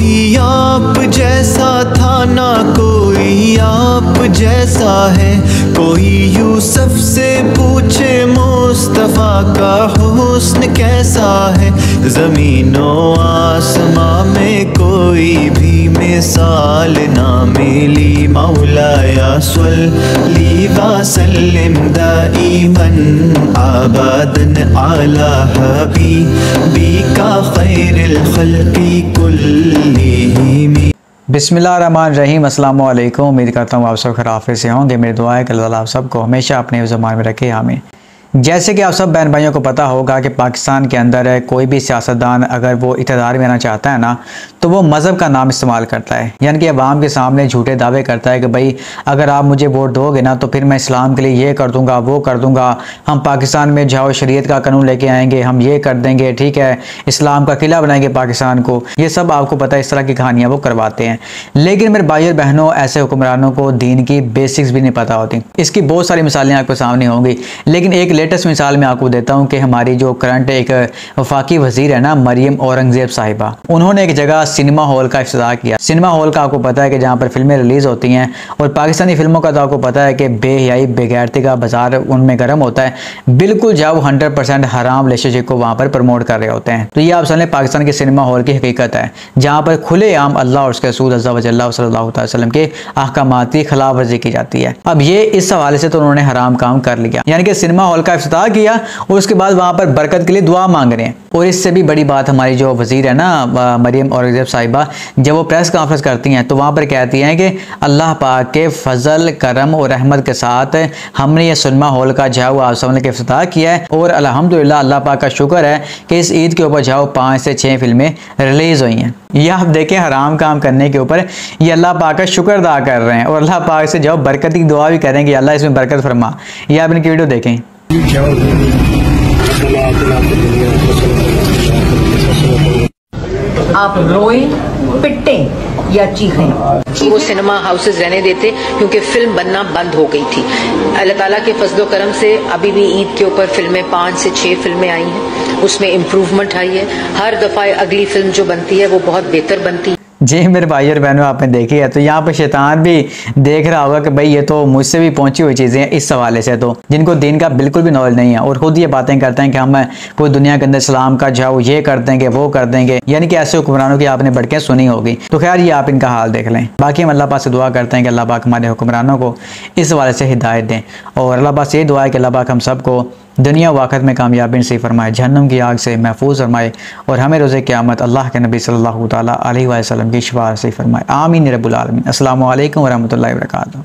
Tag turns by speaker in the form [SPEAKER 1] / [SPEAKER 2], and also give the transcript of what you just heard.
[SPEAKER 1] कोई आप जैसा था ना कोई आप जैसा है। कोई यूसुफ से पूछे मुस्तफ़ा का हुस्न कैसा है? ज़मीनों आसमां में कोई भी मिसाल ना मिली। मौलाया सल्ली वसल्लिम दाइमन आबादन आला हबीबी का खैरिल खल्की कुल्लिहिम
[SPEAKER 2] बिसमीम अल्लाम उम्मीद करता हूँ आप सब खराफे से होंगे। मेरी दुआ है कि अल्लाह आप सबको हमेशा अपने ज़मान में रखे हमें जैसे कि आप सब बहन भाइयों को पता होगा कि पाकिस्तान के अंदर है कोई भी सियासतदान अगर वो इकतदार में आना चाहता है ना तो वो मज़हब का नाम इस्तेमाल करता है। यानी कि अवाम के सामने झूठे दावे करता है कि भाई, अगर आप मुझे वोट दोगे ना तो फिर मैं इस्लाम के लिए ये कर दूँगा, वो कर दूँगा। हम पाकिस्तान में जाओ शरीत का कानून लेके आएँगे, हम ये कर देंगे, ठीक है? इस्लाम का किला बनाएँगे पाकिस्तान को। ये सब आपको पता है, इस तरह की कहानियाँ वो करवाते हैं। लेकिन मेरे भाई और बहनों, ऐसे हुक्मरानों को दीन की बेसिक्स भी नहीं पता होती। इसकी बहुत सारी मिसालें आपके सामने होंगी। लेकिन एक लेटेस्ट मिसाल मैं आपको देता हूँ कि हमारी जो करंट एक वफाकी वज़ीर है ना, मरियम औरंगज़ेब साहिबा। उन्होंने एक जगह सिनेमा हॉल का अफ्ताह किया। सिनेमा हॉल का आपको पता है कि जहाँ पर फ़िल्में रिलीज़ होती हैं, और पाकिस्तानी फ़िल्मों का तो आपको पता है कि बेहयाई, बेगैरती का बाज़ार उनमें गर्म होता है। बिल्कुल जाओ हंड्रेड परसेंट हराम रिलेशनशिप को वहाँ पर प्रमोट कर रहे होते हैं। तो ये आप समझें पाकिस्तान के सिनेमा हॉल की हकीकत है, जहाँ पर खुले आम अल्लाह और उसके रसूल वसल्लम के अहकाम की खिलाफ वर्जी की जाती है। अब ये इस हवाले से तो उन्होंने हराम काम कर लिया। यानी कि सिनेमा हॉल अफ्ताह किया और उसके बाद वहाँ पर बरकत के लिए दुआ मांग रहे हैं। और इससे भी बड़ी बात हमारी जो वज़ीर है ना मरियम औरंगज़ेब साहिबा, जब वो प्रेस कॉन्फ्रेंस करती हैं तो वहाँ पर कहती हैं कि अल्लाह पाक के फजल, करम और रहमत के साथ हमने ये सिनेमा हॉल का जाओ आसम के अफ्ताह किया है और अलहमदिल्ला अल्लाह पाक का शुक्र है कि इस ईद के ऊपर जाओ पाँच से छः फ़िल्में रिलीज़ हुई हैं। यह आप देखें हराम काम करने के ऊपर, ये अल्लाह पाक का शुक्र अदा कर रहे हैं और अल्लाह पाक से जाओ बरकत की दुआ भी करेंगे अल्लाह इसमें बरकत फरमा। यह आप इनकी वीडियो देखें।
[SPEAKER 3] आप रोए, पिटें या चीखें?
[SPEAKER 4] वो सिनेमा हाउसेस रहने देते, क्योंकि फ़िल्म बनना बंद हो गई थी। अल्लाह ताला के फजलो करम से अभी भी ईद के ऊपर फ़िल्में पाँच से छह फ़िल्में आई हैं। उसमें इम्प्रूवमेंट आई है। हर दफ़ा अगली फ़िल्म जो बनती है, वो बहुत बेहतर बनती है।
[SPEAKER 2] जी, मेरे भाई और बहनों, आपने देखी है तो यहाँ पर शैतान भी देख रहा होगा कि भाई ये तो मुझसे भी पहुँची हुई चीज़ें हैं इस हवाले से तो जिनको दीन का बिल्कुल भी नॉलेज नहीं है, और खुद ये बातें करते हैं कि हम पूरी दुनिया के अंदर इस्लाम का जाओ, ये कर देंगे, वो कर देंगे, यानी कि ऐसे हुक्मरानों की आपने बढ़ के सुनी होगी। तो खैर, ये आप इनका हाल देख लें। बाकी हम अल्लाह पाक से दुआ करते हैं कि अल्लाह पाक हमारे हुक्मरानों को इस हवाले से हिदायत दें, और अल्लाह पाक से ये दुआ है कि अल्लाह पाक हम सबको दुनिया वाक़त में कामयाबी से फरमाए, जहन्नम की आग से महफूज फरमाए और हमें रोज़े क़्यामत अल्लाह के नबी सल्लल्लाहु अलैहि वसल्लम की शफा से फरमाए। आमीन रब्बुल आलमीन। अस्सलाम वालेकुम वरहमतुल्लाहि वबरकातुहू।